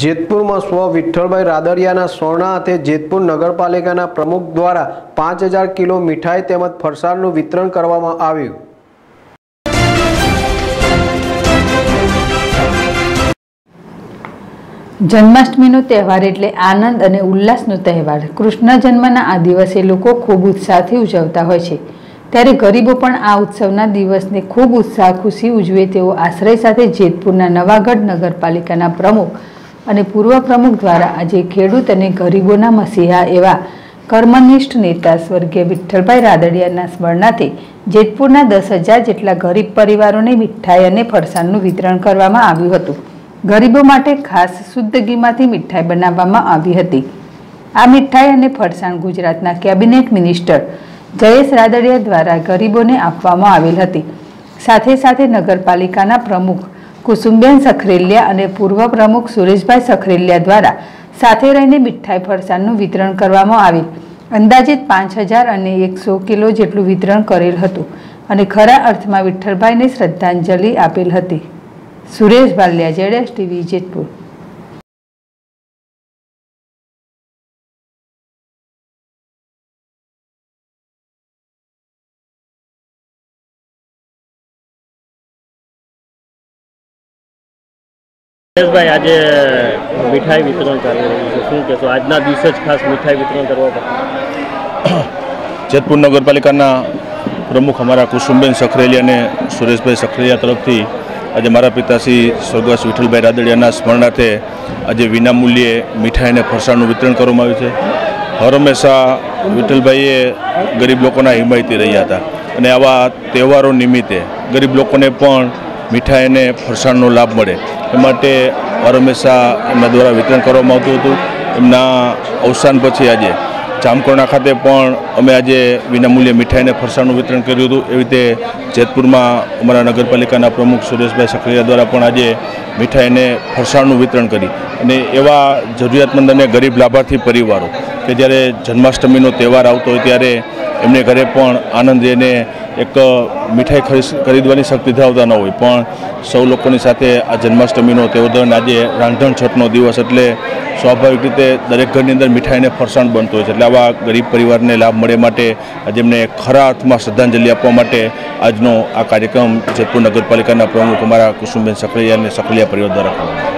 જેતપુરમાં સ્વ વિઠ્ઠલભાઈ રાદડિયાના સોના હાથે જેતપુર નગરપાલિકાના પ્રમુખ દ્વારા પાંચ હજાર કિલો મીઠાઈ તેમજ ફરસાણનું વિતરણ કરવામાં આવ્યું. જન્માષ્ટમીનો તહેવાર એટલે આનંદ અને ઉલ્લાસનો તહેવાર. કૃષ્ણ જન્મના આ દિવસે લોકો ખૂબ ઉત્સાહથી ઉજવતા હોય છે. ત્યારે ગરીબો પણ આ ઉત્સવના દિવસને ખૂબ ઉત્સાહ ખુશી ઉજવે તેવો આશ્રય સાથે જેતપુરના નવાગઢ નગરપાલિકાના પ્રમુખ અને પૂર્વ પ્રમુખ દ્વારા આજે ખેડૂત અને ગરીબોના મસીહા એવા કર્મનિષ્ઠ નેતા સ્વર્ગીય વિઠ્ઠલભાઈ રાદડિયાના સ્મરણાર્થે જેતપુરના દસ હજાર જેટલા ગરીબ પરિવારોને મીઠાઈ અને ફરસાણનું વિતરણ કરવામાં આવ્યું હતું. ગરીબો માટે ખાસ શુદ્ધ ઘીમાંથી મીઠાઈ બનાવવામાં આવી હતી. આ મીઠાઈ અને ફરસાણ ગુજરાતના કેબિનેટ મિનિસ્ટર જયેશ રાદડિયા દ્વારા ગરીબોને આપવામાં આવેલ હતી. સાથે સાથે નગરપાલિકાના પ્રમુખ કુસુમબેન સખરેલિયા અને પૂર્વ પ્રમુખ સુરેશભાઈ સખરેલિયા દ્વારા સાથે રહીને મીઠાઈ ફરસાણનું વિતરણ કરવામાં આવેલ અંદાજિત પાંચ હજાર અને એકસો કિલો જેટલું વિતરણ કરેલ હતું અને ખરા અર્થમાં વિઠ્ઠલભાઈને શ્રદ્ધાંજલિ આપેલ હતી. સુરેશ બાલિયા, જેડેશ ટીવી, જેતપુર. ભાઈ આજે મીઠાઈ વિતરણ ચાલી શું કહેશો? આજના દિવસે જ ખાસ મીઠાઈ વિતરણ કરવા જેતપુર નગરપાલિકાના પ્રમુખ અમારા કુસુમબેન સખરેલિયા અને સુરેશભાઈ સખરેલિયા તરફથી આજે મારા પિતાશ્રી સ્વર્ગવાસ વિઠ્ઠલભાઈ રાદડિયાના સ્મરણાર્થે આજે વિનામૂલ્યે મીઠાઈ અને ફરસાણનું વિતરણ કરવામાં આવ્યું છે. હર હંમેશા વિઠ્ઠલભાઈએ ગરીબ લોકોના હિમાયતી રહ્યા હતા. અને આવા તહેવારો નિમિત્તે ગરીબ લોકોને પણ મીઠાઈ અને ફરસાણનો લાભ મળે. એ માટે હંમેશા એમના દ્વારા વિતરણ કરવામાં આવતું હતું. એમના અવસાન પછી આજે જામકોણા ખાતે પણ અમે આજે વિનામૂલ્યે મીઠાઈ અને ફરસાણનું વિતરણ કર્યું હતું. એવી રીતે જેતપુરમાં અમારા નગરપાલિકાના પ્રમુખ સુરેશભાઈ સખરિયા દ્વારા પણ આજે મીઠાઈ અને ફરસાણનું વિતરણ કરી. અને એવા જરૂરિયાતમંદ અને ગરીબ લાભાર્થી પરિવારો કે જ્યારે જન્માષ્ટમીનો તહેવાર આવતો હોય ત્યારે એમને ઘરે પણ આનંદ એને એક મીઠાઈ ખરીદ ખરીદવાની શક્તિ ધરાવતા ન હોય પણ સૌ લોકોની સાથે આ જન્માષ્ટમીનો તહેવાર આજે રાંધણ છઠનો દિવસ એટલે સ્વાભાવિક રીતે દરેક ઘરની અંદર મીઠાઈને ફરસાણ બનતું હોય છે એટલે આવા ગરીબ પરિવારને લાભ મળે માટે આજે એમને ખરા અર્થમાં શ્રદ્ધાંજલિ આપવા માટે આજનો આ કાર્યક્રમ જેતપુર નગરપાલિકાના પ્રમુખ અમારા કુસુમબેન સખલિયા અને સખલિયા પરિવાર દ્વારા કરવામાં.